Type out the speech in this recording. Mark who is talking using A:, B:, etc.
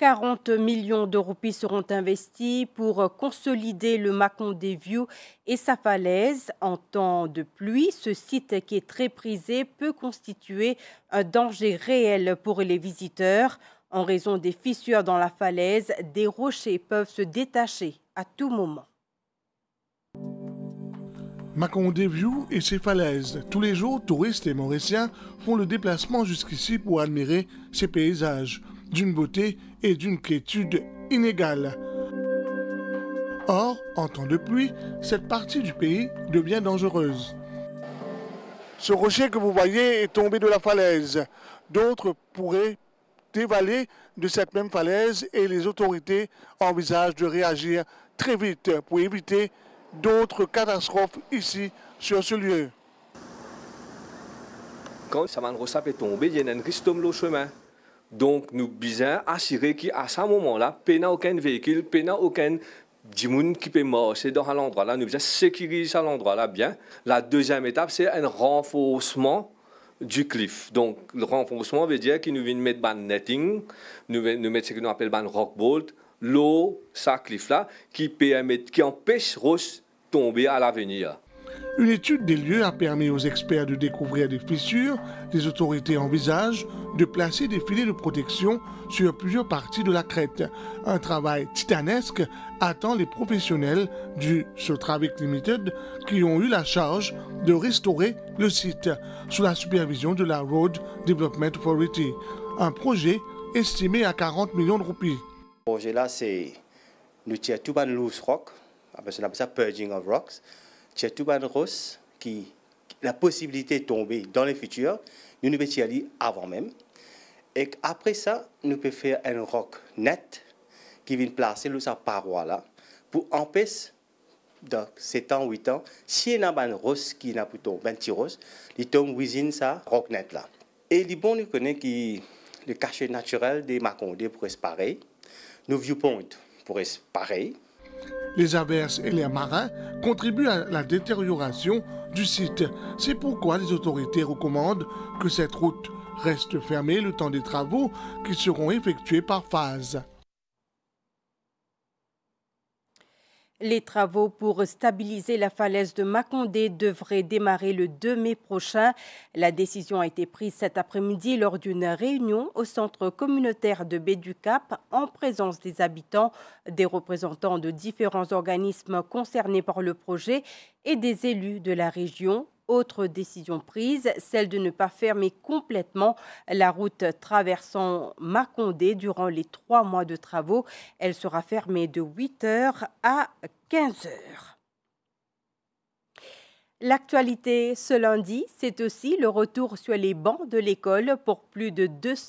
A: 40 millions de roupies seront investis pour consolider le Macondé View et sa falaise. En temps de pluie, ce site qui est très prisé peut constituer un danger réel pour les visiteurs. En raison des fissures dans la falaise, des rochers peuvent se détacher à tout moment.
B: Macondé View et ses falaises. Tous les jours, touristes et mauriciens font le déplacement jusqu'ici pour admirer ces paysages d'une beauté et d'une quiétude inégale. Or, en temps de pluie, cette partie du pays devient dangereuse. Ce rocher que vous voyez est tombé de la falaise. D'autres pourraient dévaler de cette même falaise et les autorités envisagent de réagir très vite pour éviter d'autres catastrophes ici sur ce lieu.
C: Quand est tombé, au chemin. Donc, nous besoin assurer qu'à ce moment-là, a aucun véhicule, a aucun monde qui peut marcher dans l'endroit-là. Nous besoin sécuriser l'endroit-là bien. La deuxième étape, c'est un renforcement du cliff. Donc, le renforcement veut dire qu'il nous vient mettre un netting, nous, nous mettre ce qu'on appelle un rock bolt, l'eau, ça cliff-là, qui, permet, qui empêche Roche tomber à l'avenir.
B: Une étude des lieux a permis aux experts de découvrir des fissures. Les autorités envisagent de placer des filets de protection sur plusieurs parties de la crête. Un travail titanesque attend les professionnels du Sotravic Limited qui ont eu la charge de restaurer le site sous la supervision de la Road Development Authority. Un projet estimé à 40 millions de roupies.
D: Ce projet-là, c'est loose rock, purging of rocks une Ross qui la possibilité de tomber dans le futur, nous pouvons aller avant même. Et après ça, nous pouvons faire un roc net qui vient placer sa paroi là pour empêcher dans 7 ans, 8 ans, si y a un rose qui n'a tomber, un petit rose, il tombe within ça rock net là. Et les bon, nous connaissons que le cachet naturel des Macondés pour pareil, nos viewpoints pour être pareil,
B: les averses et les marins contribuent à la détérioration du site. C'est pourquoi les autorités recommandent que cette route reste fermée le temps des travaux qui seront effectués par phase.
A: Les travaux pour stabiliser la falaise de Macondé devraient démarrer le 2 mai prochain. La décision a été prise cet après-midi lors d'une réunion au centre communautaire de Béducap en présence des habitants, des représentants de différents organismes concernés par le projet et des élus de la région. Autre décision prise, celle de ne pas fermer complètement la route traversant Macondé durant les trois mois de travaux. Elle sera fermée de 8 h à 15 h L'actualité ce lundi, c'est aussi le retour sur les bancs de l'école pour plus de 200